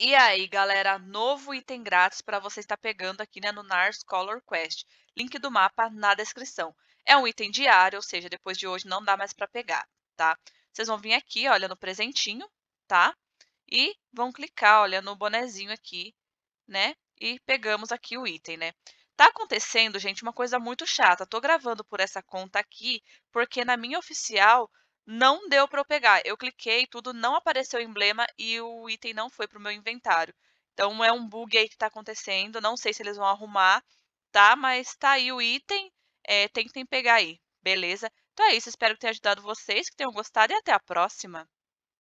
E aí, galera, novo item grátis para você estar pegando aqui né, no NARS Color Quest. Link do mapa na descrição. É um item diário, ou seja, depois de hoje não dá mais para pegar, tá? Vocês vão vir aqui, olha, no presentinho, tá? E vão clicar, olha, no bonezinho aqui, né? E pegamos aqui o item, né? Tá acontecendo, gente, uma coisa muito chata. Tô gravando por essa conta aqui, porque na minha oficial não deu para eu pegar. Eu cliquei, tudo não apareceu o emblema e o item não foi para o meu inventário. Então é um bug aí que está acontecendo. Não sei se eles vão arrumar, tá? Mas tá aí o item. É, tentem pegar aí, beleza? Então é isso. Espero que tenha ajudado vocês, que tenham gostado e até a próxima.